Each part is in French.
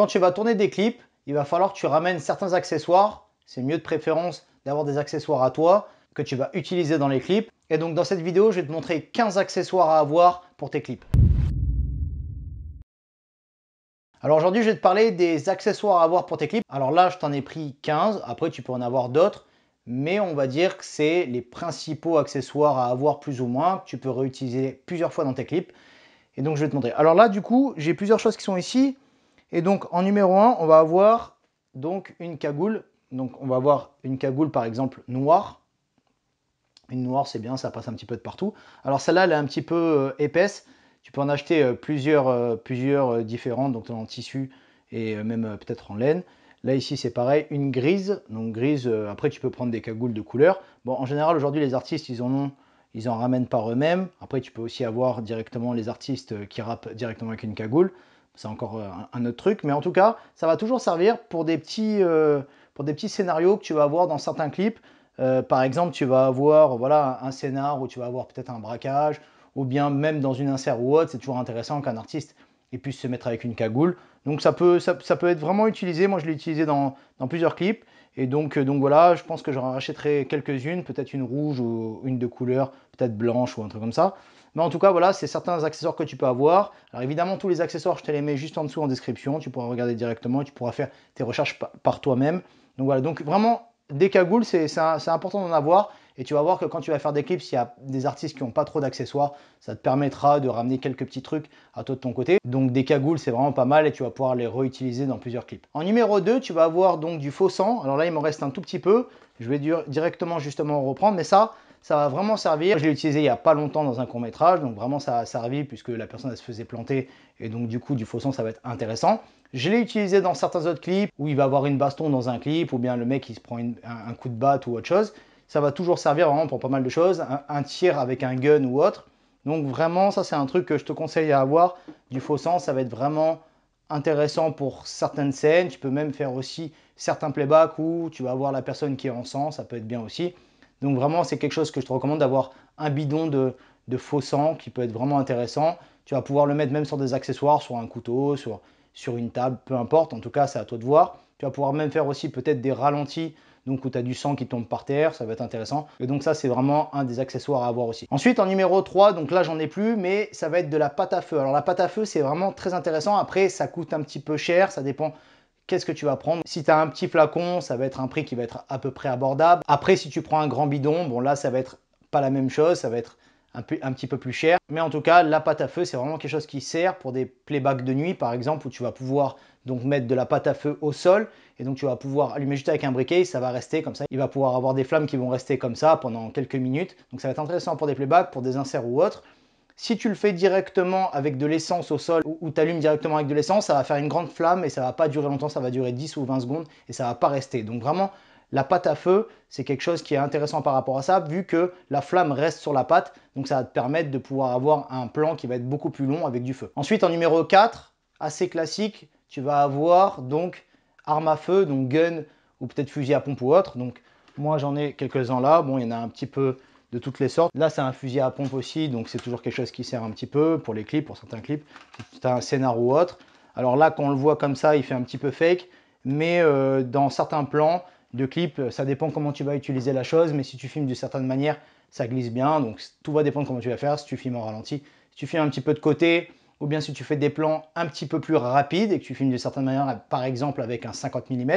quand tu vas tourner des clips, il va falloir que tu ramènes certains accessoires. C'est mieux de préférence d'avoir des accessoires à toi que tu vas utiliser dans les clips. Et donc dans cette vidéo, je vais te montrer 15 accessoires à avoir pour tes clips. Alors aujourd'hui, je vais te parler des accessoires à avoir pour tes clips. Alors là, je t'en ai pris 15. Après, tu peux en avoir d'autres. Mais on va dire que c'est les principaux accessoires à avoir plus ou moins que tu peux réutiliser plusieurs fois dans tes clips. Et donc, je vais te montrer. Alors là, du coup, j'ai plusieurs choses qui sont ici. Et donc, en numéro 1, on va avoir donc une cagoule. Donc, on va avoir une cagoule, par exemple, noire. Une noire, c'est bien, ça passe un petit peu de partout. Alors, celle-là, elle est un petit peu euh, épaisse. Tu peux en acheter euh, plusieurs, euh, plusieurs différentes, donc en tissu et même peut-être en laine. Là, ici, c'est pareil, une grise. Donc, grise, après, tu peux prendre des cagoules de couleur. Bon, en général, aujourd'hui, les artistes, ils en ont ils en ramènent par eux-mêmes. Après, tu peux aussi avoir directement les artistes qui rappent directement avec une cagoule c'est encore euh, un, autre truc. Mais en tout cas, ça va toujours servir pour des petits, euh, pour des petits scénarios que tu vas avoir dans certains clips. Euh, par exemple, tu vas avoir voilà, un scénar où tu vas avoir peut-être un braquage, ou bien même dans une insert ou autre, c'est toujours intéressant qu'un artiste puisse se mettre avec une cagoule. Donc ça peut, ça, peut être vraiment utilisé. Moi, je l'ai utilisé dans, dans, plusieurs clips. Et donc, donc voilà, je pense que j'en rachèterai quelques-unes, peut-être une rouge ou une de couleur, peut-être blanche ou un truc comme ça. Mais en tout cas, voilà, c'est certains accessoires que tu peux avoir. Alors évidemment, tous les accessoires, je te les mets juste en dessous en description. Tu pourras regarder directement tu pourras faire tes recherches par toi-même. Donc voilà, donc vraiment, des cagoules, c'est important d'en avoir. Et tu vas voir que quand tu vas faire des clips, s'il y a des artistes qui n'ont pas trop d'accessoires, ça te permettra de ramener quelques petits trucs à toi de ton côté. Donc des cagoules, c'est vraiment pas mal et tu vas pouvoir les réutiliser dans plusieurs clips. En numéro 2, tu vas avoir donc du faux sang. Alors là, il m'en reste un tout petit peu. Je vais directement justement reprendre, mais ça, ça va vraiment servir. Je l'ai utilisé il n'y a pas longtemps dans un court métrage, donc vraiment ça a servi puisque la personne elle se faisait planter et donc du coup du faux sang ça va être intéressant. Je l'ai utilisé dans certains autres clips où il va avoir une baston dans un clip ou bien le mec il se prend un, coup de batte ou autre chose. Ça va toujours servir vraiment pour pas mal de choses, un, tir avec un gun ou autre. Donc vraiment ça c'est un truc que je te conseille à avoir. Du faux sang ça va être vraiment intéressant pour certaines scènes. Tu peux même faire aussi certains playbacks où tu vas avoir la personne qui est en sang, ça peut être bien aussi. Donc vraiment, c'est quelque chose que je te recommande d'avoir un bidon de, faux sang qui peut être vraiment intéressant. Tu vas pouvoir le mettre même sur des accessoires, sur un couteau, sur, sur une table, peu importe. En tout cas, c'est à toi de voir. Tu vas pouvoir même faire aussi peut-être des ralentis, donc où tu as du sang qui tombe par terre, ça va être intéressant. Et donc ça, c'est vraiment un des accessoires à avoir aussi. Ensuite, en numéro 3, donc là, j'en ai plus, mais ça va être de la pâte à feu. Alors la pâte à feu, c'est vraiment très intéressant. Après, ça coûte un petit peu cher, ça dépend qu'est-ce que tu vas prendre? Si tu as un petit flacon, ça va être un prix qui va être à peu près abordable. Après, si tu prends un grand bidon, bon là, ça va être pas la même chose, ça va être un, peu, petit peu plus cher. Mais en tout cas, la pâte à feu, c'est vraiment quelque chose qui sert pour des playbacks de nuit, par exemple, où tu vas pouvoir donc mettre de la pâte à feu au sol et donc tu vas pouvoir allumer juste avec un briquet, ça va rester comme ça. Il va pouvoir avoir des flammes qui vont rester comme ça pendant quelques minutes. Donc ça va être intéressant pour des playbacks, pour des inserts ou autres. Si tu le fais directement avec de l'essence au sol ou, tu allumes directement avec de l'essence, ça va faire une grande flamme et ça va pas durer longtemps, ça va durer 10 ou 20 secondes et ça va pas rester. Donc vraiment, la pâte à feu, c'est quelque chose qui est intéressant par rapport à ça, vu que la flamme reste sur la pâte, donc ça va te permettre de pouvoir avoir un plan qui va être beaucoup plus long avec du feu. Ensuite, en numéro 4, assez classique, tu vas avoir donc arme à feu, donc gun ou peut-être fusil à pompe ou autre. Donc moi j'en ai quelques-uns là, bon il y en a un petit peu de toutes les sortes. Là, c'est un fusil à pompe aussi, donc c'est toujours quelque chose qui sert un petit peu pour les clips, pour certains clips. Si tu as un scénar ou autre. Alors là, quand on le voit comme ça, il fait un petit peu fake, mais euh, dans certains plans de clips, ça dépend comment tu vas utiliser la chose, mais si tu filmes d'une certaine manière, ça glisse bien, donc tout va dépendre comment tu vas faire, si tu filmes en ralenti, si tu filmes un petit peu de côté, ou bien si tu fais des plans un petit peu plus rapides et que tu filmes d'une certaine manière, par exemple avec un 50 mm,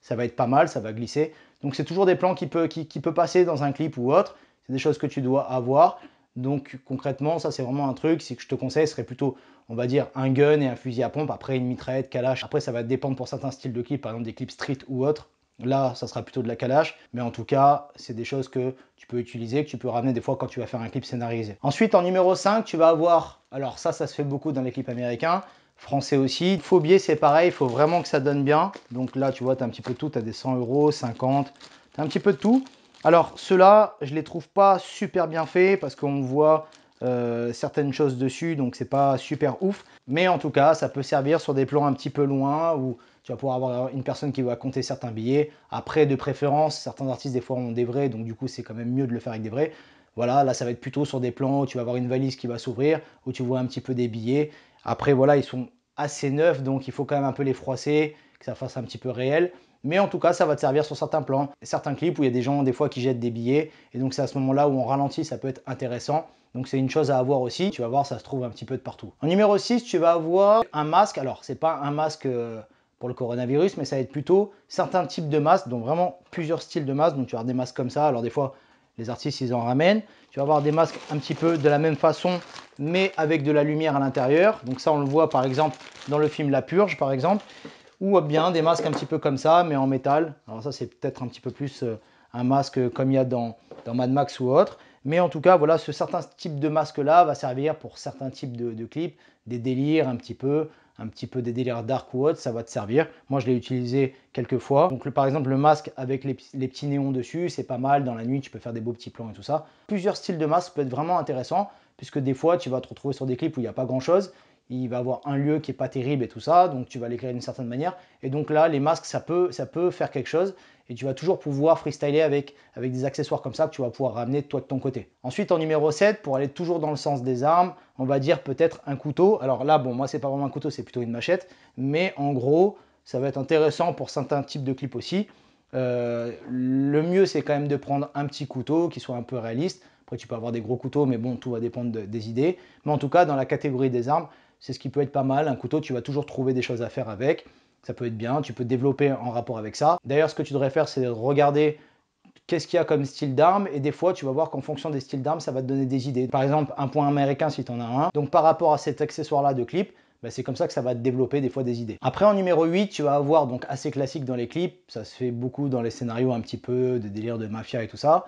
ça va être pas mal, ça va glisser. Donc c'est toujours des plans qui qui, qui peut passer dans un clip ou autre. C'est des choses que tu dois avoir. Donc concrètement, ça c'est vraiment un truc, si que je te conseille, ce serait plutôt, on va dire, un gun et un fusil à pompe, après une mitraillette, calache. Après ça va dépendre pour certains styles de clips, par exemple des clips street ou autres. Là, ça sera plutôt de la calache, mais en tout cas, c'est des choses que tu peux utiliser, que tu peux ramener des fois quand tu vas faire un clip scénarisé. Ensuite, en numéro 5, tu vas avoir, alors ça, ça se fait beaucoup dans les clips américains, français aussi. Faux biais, c'est pareil, il faut vraiment que ça donne bien. Donc là, tu vois, tu as un petit peu tout, tu as des 100 euros, 50, tu as un petit peu de tout. Alors ceux-là, je les trouve pas super bien faits parce qu'on voit euh, certaines choses dessus, donc c'est pas super ouf. Mais en tout cas, ça peut servir sur des plans un petit peu loin où tu vas pouvoir avoir une personne qui va compter certains billets. Après, de préférence, certains artistes des fois ont des vrais, donc du coup c'est quand même mieux de le faire avec des vrais. Voilà, là ça va être plutôt sur des plans où tu vas avoir une valise qui va s'ouvrir, où tu vois un petit peu des billets. Après voilà, ils sont assez neufs, donc il faut quand même un peu les froisser, que ça fasse un petit peu réel. Mais en tout cas, ça va te servir sur certains plans, certains clips où il y a des gens des fois qui jettent des billets. Et donc c'est à ce moment-là où on ralentit, ça peut être intéressant. Donc c'est une chose à avoir aussi. Tu vas voir, ça se trouve un petit peu de partout. En numéro 6, tu vas avoir un masque. Alors, c'est pas un masque euh, pour le coronavirus, mais ça va être plutôt certains types de masques, donc vraiment plusieurs styles de masques. Donc tu vas avoir des masques comme ça. Alors des fois, les artistes, ils en ramènent. Tu vas avoir des masques un petit peu de la même façon, mais avec de la lumière à l'intérieur. Donc ça, on le voit par exemple dans le film La Purge, par exemple ou bien des masques un petit peu comme ça, mais en métal. Alors ça, c'est peut-être un petit peu plus euh, un masque comme il y a dans, Mad Max ou autre. Mais en tout cas, voilà, ce certain type de masque-là va servir pour certains types de, clips, des délires un petit peu, un petit peu des délires dark ou autre, ça va te servir. Moi, je l'ai utilisé quelques fois. Donc, par exemple, le masque avec les, les petits néons dessus, c'est pas mal. Dans la nuit, tu peux faire des beaux petits plans et tout ça. Plusieurs styles de masques peut être vraiment intéressant, puisque des fois, tu vas te retrouver sur des clips où il n'y a pas grand-chose il va avoir un lieu qui est pas terrible et tout ça, donc tu vas l'éclairer d'une certaine manière. Et donc là, les masques, ça peut, ça peut faire quelque chose, et tu vas toujours pouvoir freestyler avec, avec des accessoires comme ça que tu vas pouvoir ramener toi de ton côté. Ensuite, en numéro 7, pour aller toujours dans le sens des armes, on va dire peut-être un couteau. Alors là, bon, moi, c'est pas vraiment un couteau, c'est plutôt une machette, mais en gros, ça va être intéressant pour certains types de clips aussi. Euh, le mieux, c'est quand même de prendre un petit couteau qui soit un peu réaliste. Après, tu peux avoir des gros couteaux, mais bon, tout va dépendre des idées. Mais en tout cas, dans la catégorie des armes, c'est ce qui peut être pas mal. Un couteau, tu vas toujours trouver des choses à faire avec. Ça peut être bien, tu peux développer en rapport avec ça. D'ailleurs, ce que tu devrais faire, c'est regarder qu'est-ce qu'il y a comme style d'arme et des fois tu vas voir qu'en fonction des styles d'armes ça va te donner des idées. Par exemple un point américain si tu en as un. Donc par rapport à cet accessoire là de clip, bah, c'est comme ça que ça va te développer des fois des idées. Après en numéro 8 tu vas avoir donc assez classique dans les clips, ça se fait beaucoup dans les scénarios un petit peu de délire de mafia et tout ça.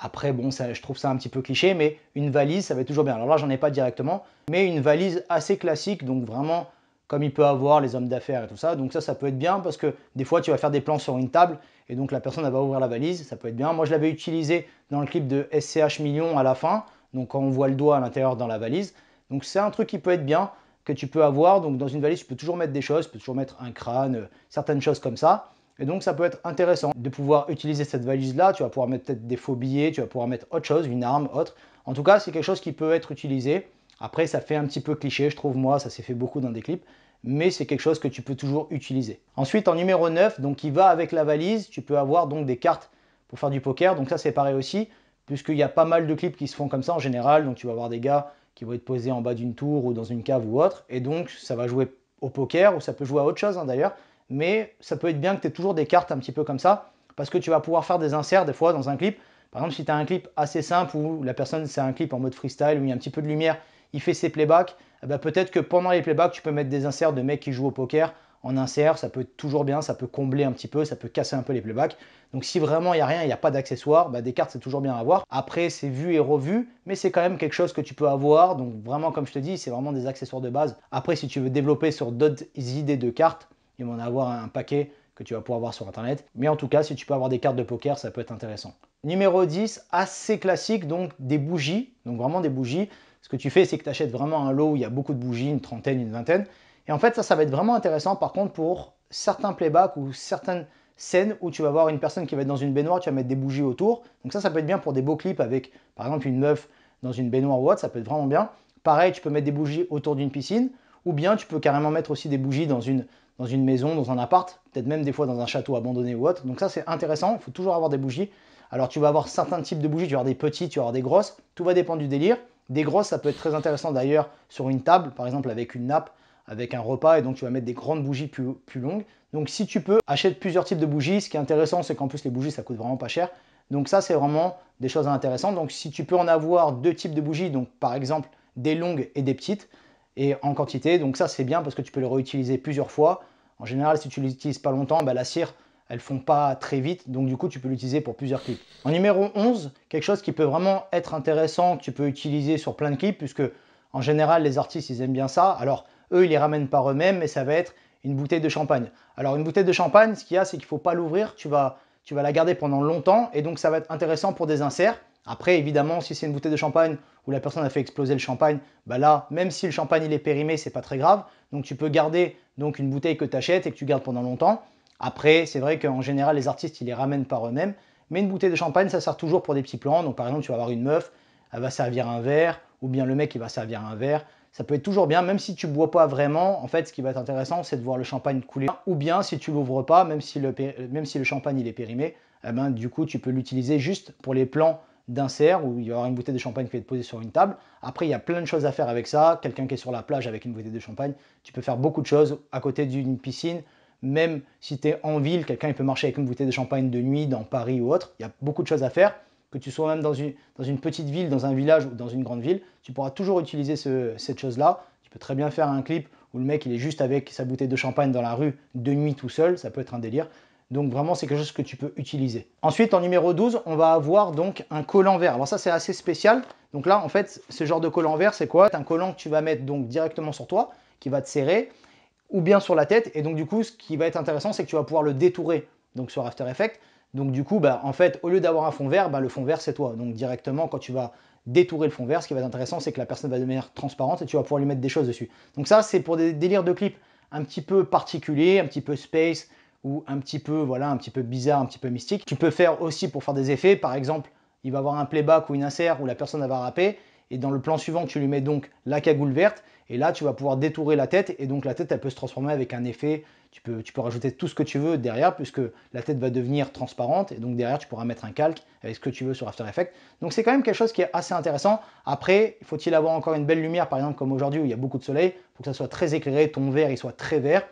Après, bon, je trouve ça un petit peu cliché, mais une valise, ça va être toujours bien. Alors là, j'en ai pas directement, mais une valise assez classique, donc vraiment comme il peut avoir les hommes d'affaires et tout ça. Donc ça, ça peut être bien parce que des fois, tu vas faire des plans sur une table et donc la personne, va ouvrir la valise, ça peut être bien. Moi, je l'avais utilisé dans le clip de SCH Million à la fin, donc quand on voit le doigt à l'intérieur dans la valise. Donc c'est un truc qui peut être bien, que tu peux avoir. Donc dans une valise, tu peux toujours mettre des choses, tu peux toujours mettre un crâne, euh, certaines choses comme ça. Et donc ça peut être intéressant de pouvoir utiliser cette valise-là. Tu vas pouvoir mettre peut-être des faux billets, tu vas pouvoir mettre autre chose, une arme, autre. En tout cas, c'est quelque chose qui peut être utilisé. Après, ça fait un petit peu cliché, je trouve moi, ça s'est fait beaucoup dans des clips. Mais c'est quelque chose que tu peux toujours utiliser. Ensuite, en numéro 9, donc qui va avec la valise, tu peux avoir donc des cartes pour faire du poker. Donc ça, c'est pareil aussi, puisqu'il y a pas mal de clips qui se font comme ça en général. Donc tu vas avoir des gars qui vont être posés en bas d'une tour ou dans une cave ou autre. Et donc, ça va jouer au poker ou ça peut jouer à autre chose hein, d'ailleurs mais ça peut être bien que tu aies toujours des cartes un petit peu comme ça, parce que tu vas pouvoir faire des inserts des fois dans un clip. Par exemple, si tu as un clip assez simple où la personne, c'est un clip en mode freestyle, où il y a un petit peu de lumière, il fait ses playbacks, eh ben, peut-être que pendant les playbacks, tu peux mettre des inserts de mecs qui jouent au poker en insert, ça peut être toujours bien, ça peut combler un petit peu, ça peut casser un peu les playbacks. Donc si vraiment il n'y a rien, il n'y a pas d'accessoires, bah, des cartes c'est toujours bien à avoir. Après c'est vu et revu, mais c'est quand même quelque chose que tu peux avoir. Donc vraiment comme je te dis, c'est vraiment des accessoires de base. Après si tu veux développer sur d'autres idées de cartes, il va en avoir un paquet que tu vas pouvoir voir sur internet. Mais en tout cas, si tu peux avoir des cartes de poker, ça peut être intéressant. Numéro 10, assez classique, donc des bougies, donc vraiment des bougies. Ce que tu fais, c'est que tu achètes vraiment un lot où il y a beaucoup de bougies, une trentaine, une vingtaine. Et en fait, ça, ça va être vraiment intéressant par contre pour certains playbacks ou certaines scènes où tu vas voir une personne qui va être dans une baignoire, tu vas mettre des bougies autour. Donc ça, ça peut être bien pour des beaux clips avec, par exemple, une meuf dans une baignoire ou autre, ça peut être vraiment bien. Pareil, tu peux mettre des bougies autour d'une piscine, ou bien tu peux carrément mettre aussi des bougies dans une, dans une maison, dans un appart, peut-être même des fois dans un château abandonné ou autre. Donc ça c'est intéressant, il faut toujours avoir des bougies. Alors tu vas avoir certains types de bougies, tu vas avoir des petites, tu vas avoir des grosses, tout va dépendre du délire. Des grosses, ça peut être très intéressant d'ailleurs sur une table, par exemple avec une nappe, avec un repas, et donc tu vas mettre des grandes bougies plus, plus longues. Donc si tu peux, achète plusieurs types de bougies. Ce qui est intéressant, c'est qu'en plus les bougies, ça coûte vraiment pas cher. Donc ça, c'est vraiment des choses intéressantes. Donc si tu peux en avoir deux types de bougies, donc par exemple des longues et des petites, et en quantité, donc ça c'est bien parce que tu peux les réutiliser plusieurs fois. En général, si tu l'utilises pas longtemps, bah, la cire, elles font pas très vite, donc du coup, tu peux l'utiliser pour plusieurs clips. En numéro 11, quelque chose qui peut vraiment être intéressant, que tu peux utiliser sur plein de clips, puisque en général, les artistes, ils aiment bien ça. Alors, eux, ils les ramènent par eux-mêmes, mais ça va être une bouteille de champagne. Alors, une bouteille de champagne, ce qu'il y a, c'est qu'il ne faut pas l'ouvrir, tu vas, tu vas la garder pendant longtemps, et donc ça va être intéressant pour des inserts. Après, évidemment, si c'est une bouteille de champagne où la personne a fait exploser le champagne, bah là, même si le champagne est périmé, c'est pas très grave. Donc tu peux garder donc une bouteille que tu achètes et que tu gardes pendant longtemps. Après, c'est vrai qu'en général, les artistes, ils les ramènent par eux-mêmes. Mais une bouteille de champagne, ça sert toujours pour des petits plans. Donc par exemple, tu vas avoir une meuf, elle va servir un verre, ou bien le mec, il va servir un verre. ça peut être toujours bien, même si tu bois pas vraiment, en fait, ce qui va être intéressant, c'est de voir le champagne couler. Ou bien, si tu l'ouvres pas, même si, le, même si le champagne il est périmé, eh ben, du coup, tu peux l'utiliser juste pour les plans d'insert où il y aura une bouteille de champagne qui va être posée sur une table. Après, il y a plein de choses à faire avec ça. Quelqu'un qui est sur la plage avec une bouteille de champagne, tu peux faire beaucoup de choses à côté d'une piscine. Même si tu es en ville, quelqu'un peut marcher avec une bouteille de champagne de nuit dans Paris ou autre. Il y a beaucoup de choses à faire. Que tu sois même dans une, dans une petite ville, dans un village ou dans une grande ville, tu pourras toujours utiliser cette chose-là. Tu peux très bien faire un clip où le mec il est juste avec sa bouteille de champagne dans la rue de nuit tout seul, ça peut être un délire. Donc vraiment, c'est quelque chose que tu peux utiliser. Ensuite, en numéro 12, on va avoir donc un collant vert. Alors ça, c'est assez spécial. Donc là, en fait, ce genre de collant vert, c'est quoi? C'est un collant que tu vas mettre donc directement sur toi, qui va te serrer, ou bien sur la tête. Et donc du coup, ce qui va être intéressant, c'est que tu vas pouvoir le détourer donc sur After Effects. Donc du coup, bah, en fait, au lieu d'avoir un fond vert, bah, le fond vert, c'est toi. Donc directement, quand tu vas détourer le fond vert, ce qui va être intéressant, c'est que la personne va devenir transparente et tu vas pouvoir lui mettre des choses dessus. Donc ça, c'est pour des délires de clips un petit peu particuliers, un petit peu space, ou un petit peu, voilà, un petit peu bizarre, un petit peu mystique. Tu peux faire aussi pour faire des effets, par exemple, il va avoir un playback ou une insert où la personne va rapper, et dans le plan suivant, tu lui mets donc la cagoule verte, et là, tu vas pouvoir détourer la tête, et donc la tête, elle peut se transformer avec un effet. Tu peux, tu peux rajouter tout ce que tu veux derrière, puisque la tête va devenir transparente, et donc derrière, tu pourras mettre un calque avec ce que tu veux sur After Effects. Donc c'est quand même quelque chose qui est assez intéressant. Après, faut-il avoir encore une belle lumière, par exemple, comme aujourd'hui où il y a beaucoup de soleil, pour que ça soit très éclairé, ton verre, il soit très vert.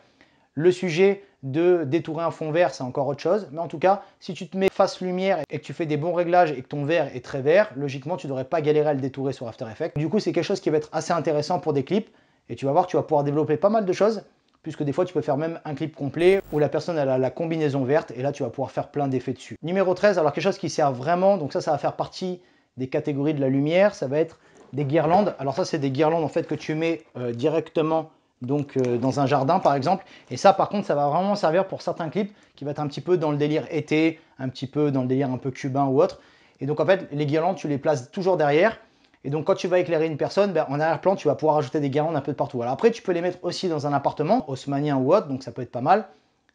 Le sujet de détourer un fond vert, c'est encore autre chose. Mais en tout cas, si tu te mets face lumière et que tu fais des bons réglages et que ton verre est très vert, logiquement, tu devrais pas galérer à le détourer sur After Effects. Du coup, c'est quelque chose qui va être assez intéressant pour des clips. Et tu vas voir, tu vas pouvoir développer pas mal de choses puisque des fois tu peux faire même un clip complet où la personne a la combinaison verte et là tu vas pouvoir faire plein d'effets dessus. Numéro 13, alors quelque chose qui sert vraiment, donc ça ça va faire partie des catégories de la lumière, ça va être des guirlandes. Alors ça c'est des guirlandes en fait que tu mets euh, directement donc euh, dans un jardin par exemple. Et ça par contre ça va vraiment servir pour certains clips qui va être un petit peu dans le délire été, un petit peu dans le délire un peu cubain ou autre. Et donc en fait les guirlandes tu les places toujours derrière. Et donc quand tu vas éclairer une personne, ben, en arrière-plan tu vas pouvoir ajouter des guirlandes un peu de partout. Alors après tu peux les mettre aussi dans un appartement, haussmanien ou autre, donc ça peut être pas mal.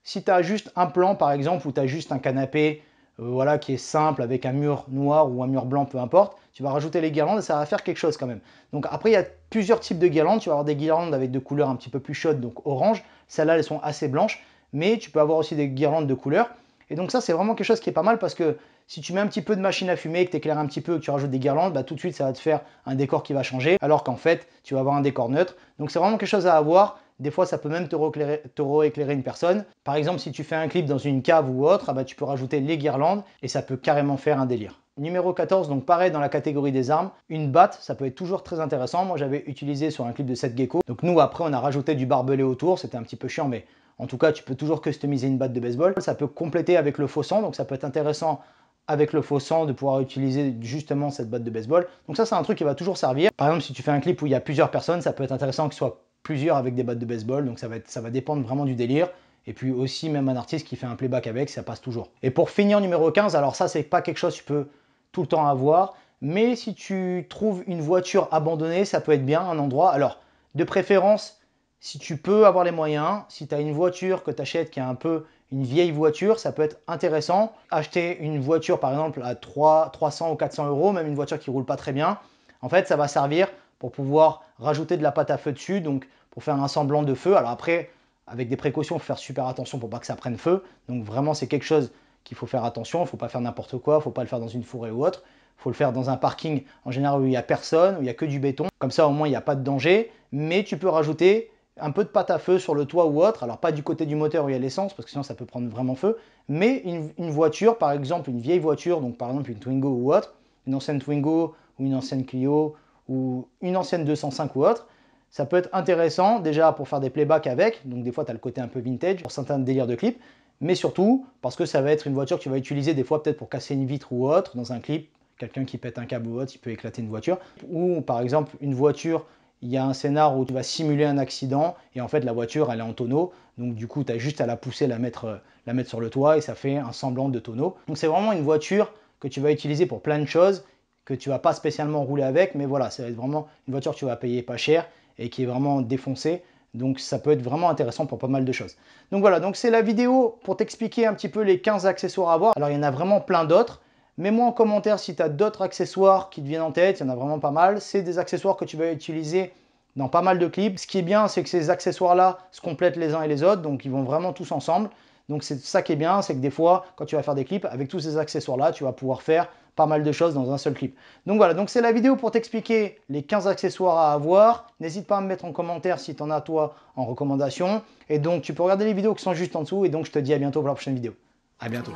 Si tu as juste un plan par exemple, ou tu as juste un canapé euh, voilà, qui est simple avec un mur noir ou un mur blanc, peu importe, tu vas rajouter les guirlandes et ça va faire quelque chose quand même. Donc après, il y a plusieurs types de guirlandes. Tu vas avoir des guirlandes avec de couleurs un petit peu plus chaudes, donc orange. Celles-là, elles sont assez blanches, mais tu peux avoir aussi des guirlandes de couleurs. Et donc ça, c'est vraiment quelque chose qui est pas mal parce que si tu mets un petit peu de machine à fumer, que tu éclaires un petit peu, que tu rajoutes des guirlandes, bah, tout de suite, ça va te faire un décor qui va changer, alors qu'en fait, tu vas avoir un décor neutre. Donc c'est vraiment quelque chose à avoir. Des fois, ça peut même te rééclairer, une personne. Par exemple, si tu fais un clip dans une cave ou autre, ah bah, tu peux rajouter les guirlandes et ça peut carrément faire un délire. Numéro 14, donc pareil dans la catégorie des armes, une batte, ça peut être toujours très intéressant. Moi j'avais utilisé sur un clip de 7 gecko. Donc nous après on a rajouté du barbelé autour, c'était un petit peu chiant mais en tout cas tu peux toujours customiser une batte de baseball. Ça peut compléter avec le faux sang, donc ça peut être intéressant avec le faux sang de pouvoir utiliser justement cette batte de baseball. Donc ça c'est un truc qui va toujours servir. Par exemple si tu fais un clip où il y a plusieurs personnes, ça peut être intéressant que ce soit plusieurs avec des battes de baseball, donc ça va, ça va dépendre vraiment du délire. Et puis aussi même un artiste qui fait un playback avec, ça passe toujours. Et pour finir numéro 15, alors ça c'est pas quelque chose que tu peux tout le temps avoir, mais si tu trouves une voiture abandonnée, ça peut être bien un endroit. Alors de préférence, si tu peux avoir les moyens, si tu as une voiture que tu achètes qui est un peu une vieille voiture, ça peut être intéressant. Acheter une voiture par exemple à 3, 300 ou 400 euros, même une voiture qui roule pas très bien, en fait ça va servir pour pouvoir rajouter de la pâte à feu dessus, donc pour faire un semblant de feu. Alors après, avec des précautions, il faut faire super attention pour pas que ça prenne feu. Donc vraiment, c'est quelque chose qu'il faut faire attention. Il faut pas faire n'importe quoi, faut pas le faire dans une forêt ou autre. Faut le faire dans un parking en général où il n'y a personne, où il n'y a que du béton. Comme ça, au moins, il n'y a pas de danger. Mais tu peux rajouter un peu de pâte à feu sur le toit ou autre. Alors pas du côté du moteur où il y a l'essence, parce que sinon ça peut prendre vraiment feu. Mais une, une, voiture, par exemple, une vieille voiture, donc par exemple une Twingo ou autre, une ancienne Twingo ou une ancienne Clio ou une ancienne 205 ou autre, ça peut être intéressant déjà pour faire des playbacks avec, donc des fois tu as le côté un peu vintage pour certains délires de clips, mais surtout parce que ça va être une voiture que tu vas utiliser des fois peut-être pour casser une vitre ou autre. Dans un clip, quelqu'un qui pète un câble ou autre, il peut éclater une voiture, ou par exemple une voiture, il y a un scénar où tu vas simuler un accident et en fait la voiture elle est en tonneau, donc du coup tu as juste à la pousser, la mettre, la mettre sur le toit et ça fait un semblant de tonneau. Donc c'est vraiment une voiture que tu vas utiliser pour plein de choses que tu vas pas spécialement rouler avec, mais voilà, ça va être vraiment une voiture que tu vas payer pas cher et qui est vraiment défoncée. Donc ça peut être vraiment intéressant pour pas mal de choses. Donc voilà, donc c'est la vidéo pour t'expliquer un petit peu les 15 accessoires à avoir. Alors il y en a vraiment plein d'autres. Mets-moi en commentaire si tu as d'autres accessoires qui te viennent en tête, il y en a vraiment pas mal. C'est des accessoires que tu vas utiliser dans pas mal de clips. Ce qui est bien, c'est que ces accessoires-là se complètent les uns et les autres, donc ils vont vraiment tous ensemble. Donc c'est ça qui est bien, c'est que des fois, quand tu vas faire des clips, avec tous ces accessoires-là, tu vas pouvoir faire pas mal de choses dans un seul clip. Donc voilà, donc c'est la vidéo pour t'expliquer les 15 accessoires à avoir. N'hésite pas à me mettre en commentaire si tu en as toi en recommandation. Et donc tu peux regarder les vidéos qui sont juste en dessous. Et donc je te dis à bientôt pour la prochaine vidéo. À bientôt.